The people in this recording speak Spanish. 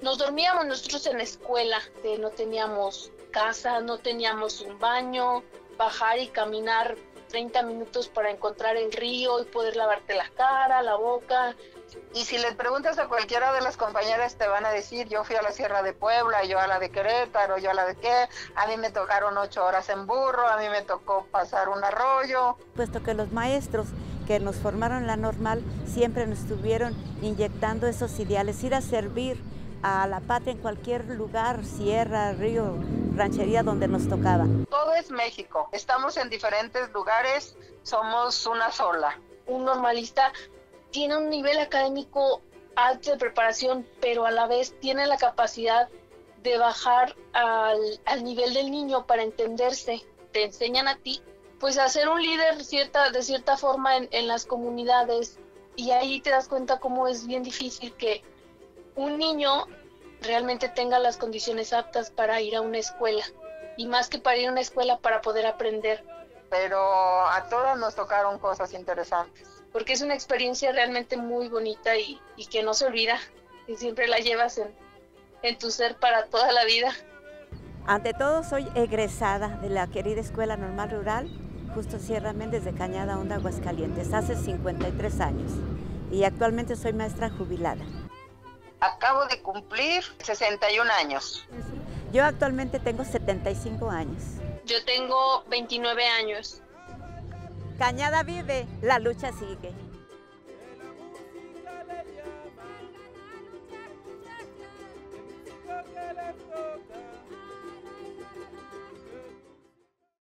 nos dormíamos nosotros en la escuela, no teníamos casa, no teníamos un baño, bajar y caminar 30 minutos para encontrar el río y poder lavarte la cara, la boca. Y si les preguntas a cualquiera de las compañeras te van a decir, yo fui a la Sierra de Puebla, yo a la de Querétaro, yo a la de qué, a mí me tocaron ocho horas en burro, a mí me tocó pasar un arroyo. Puesto que los maestros que nos formaron la normal siempre nos estuvieron inyectando esos ideales, ir a servir a la patria en cualquier lugar, sierra, río, ranchería donde nos tocaba. Todo es México, estamos en diferentes lugares, somos una sola. Un normalista tiene un nivel académico alto de preparación, pero a la vez tiene la capacidad de bajar al, al nivel del niño para entenderse. Te enseñan a ti, pues a ser un líder cierta, de cierta forma en, en las comunidades y ahí te das cuenta cómo es bien difícil que un niño realmente tenga las condiciones aptas para ir a una escuela y más que para ir a una escuela para poder aprender. Pero a todas nos tocaron cosas interesantes. Porque es una experiencia realmente muy bonita y, que no se olvida y siempre la llevas en, en tu ser para toda la vida. Ante todo soy egresada de la querida Escuela Normal Rural Justo Sierra Méndez de Cañada Honda, Aguascalientes, hace 53 años y actualmente soy maestra jubilada. Acabo de cumplir 61 años. Yo actualmente tengo 75 años. Yo tengo 29 años. Cañada vive, la lucha sigue.